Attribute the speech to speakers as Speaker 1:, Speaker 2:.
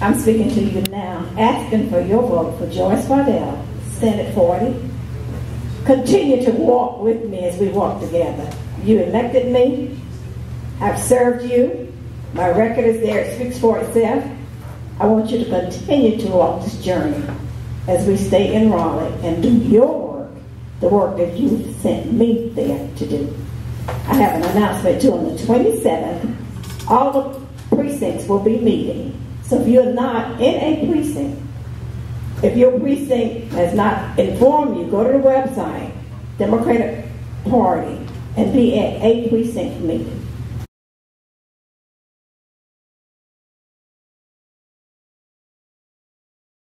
Speaker 1: I'm speaking to you now, asking for your vote for Joyce Waddell, Senate 40. Continue to walk with me as we walk together. You elected me. I've served you. My record is there. It speaks for itself. I want you to continue to walk this journey as we stay in Raleigh and do your work, the work that you sent me there to do. I have an announcement too on the 27th. All the precincts will be meeting. So if you're not in a precinct, if your precinct has not informed you, go to the website, Democratic Party, and be at a precinct meeting.